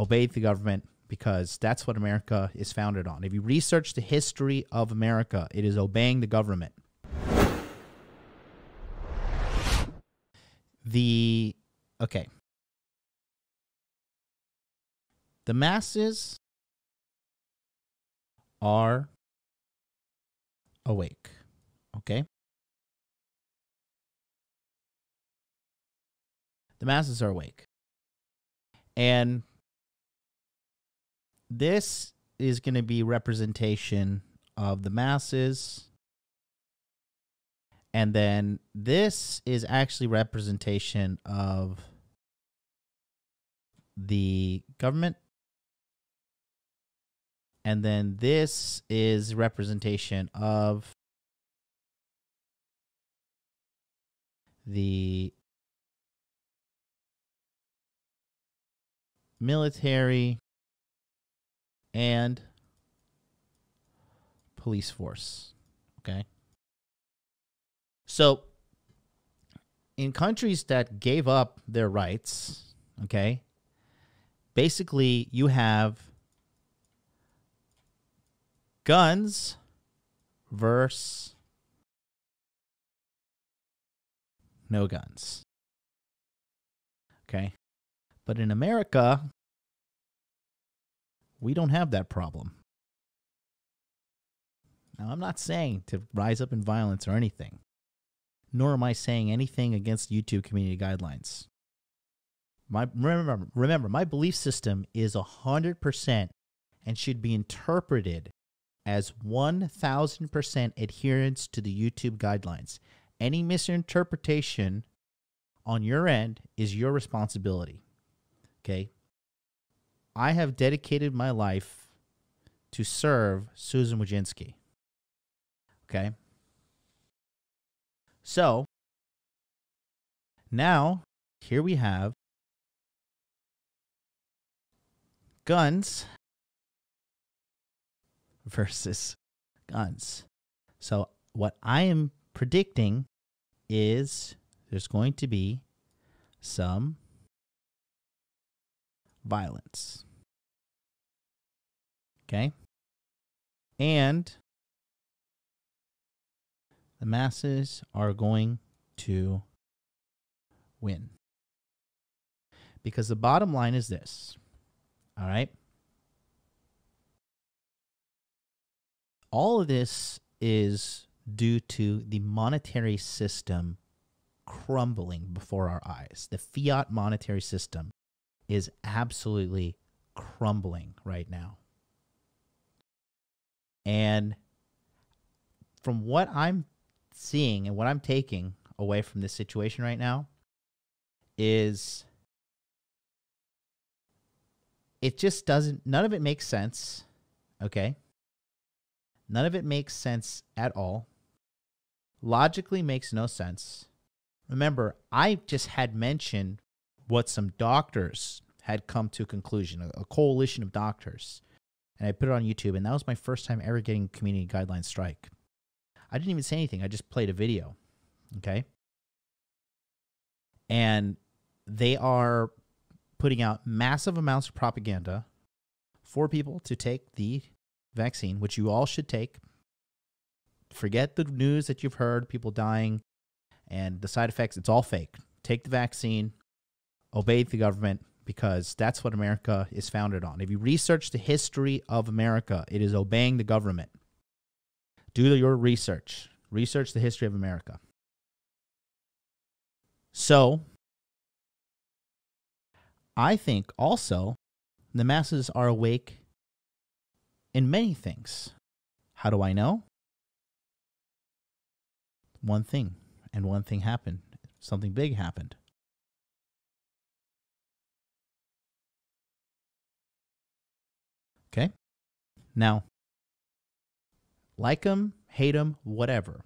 obey the government because that's what America is founded on. If you research the history of America, it is obeying the government. The okay. The masses are awake. Okay? The masses are awake. And this is going to be representation of the masses. And then this is actually representation of the government. And then this is representation of the military and police force. Okay. So, in countries that gave up their rights, okay, basically you have guns versus no guns. Okay. But in America, we don't have that problem. Now, I'm not saying to rise up in violence or anything, nor am I saying anything against YouTube community guidelines. My remember, remember, my belief system is 100% and should be interpreted as 1000% adherence to the YouTube guidelines. Any misinterpretation on your end is your responsibility. Okay? I have dedicated my life to serve Susan Wojcicki. Okay? So, now here we have guns versus guns. So, what I am predicting is there's going to be some violence. Okay? And the masses are going to win. Because the bottom line is this. All right? All of this is due to the monetary system crumbling before our eyes. The fiat monetary system is absolutely crumbling right now. And from what I'm seeing and what I'm taking away from this situation right now is it just doesn't, none of it makes sense. Okay. None of it makes sense at all. Logically makes no sense. Remember, I just had mentioned what some doctors had come to a conclusion, a, a coalition of doctors. And I put it on YouTube, and that was my first time ever getting community guidelines strike. I didn't even say anything, I just played a video. Okay. And they are putting out massive amounts of propaganda for people to take the vaccine, which you all should take. Forget the news that you've heard, people dying and the side effects, it's all fake. Take the vaccine, obey the government because that's what America is founded on. If you research the history of America, it is obeying the government. Do your research. Research the history of America. So, I think also the masses are awake in many things. How do I know? One thing, and one thing happened. Something big happened. Now, like them, hate them, whatever.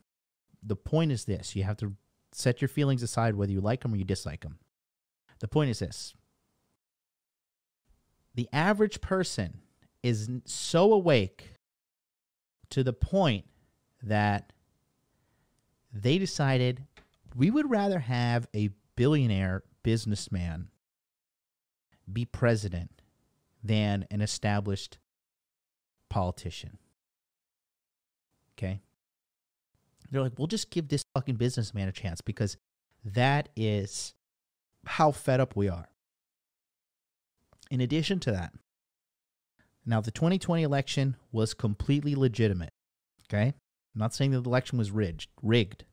The point is this you have to set your feelings aside whether you like them or you dislike them. The point is this the average person is so awake to the point that they decided we would rather have a billionaire businessman be president than an established politician. Okay? They're like, we'll just give this fucking businessman a chance because that is how fed up we are. In addition to that, now the 2020 election was completely legitimate. Okay? I'm not saying that the election was rigged. Rigged.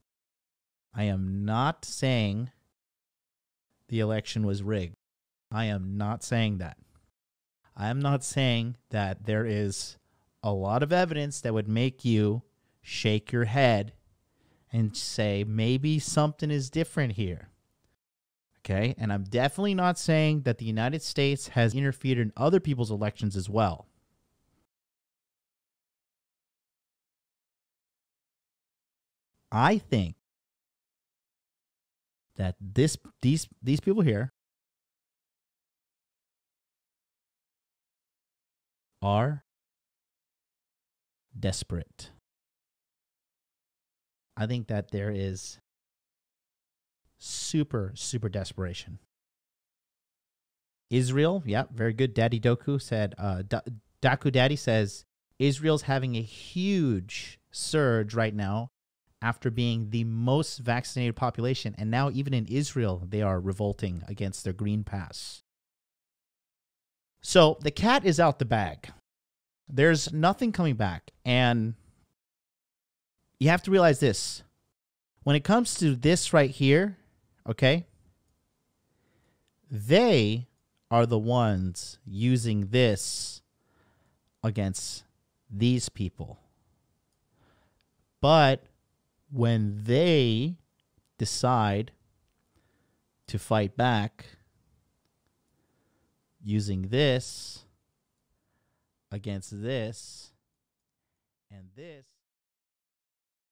I am not saying the election was rigged. I am not saying that. I am not saying that there is a lot of evidence that would make you shake your head and say maybe something is different here. Okay? And I'm definitely not saying that the United States has interfered in other people's elections as well. I think that this these these people here are desperate. I think that there is super super desperation. Israel, yeah, very good. Daddy Doku said, uh, D- Daku Daddy says Israel's having a huge surge right now after being the most vaccinated population. And now, even in Israel, they are revolting against their green pass. So the cat is out the bag. There's nothing coming back. And you have to realize this when it comes to this right here, okay, they are the ones using this against these people. But when they decide to fight back using this against this and this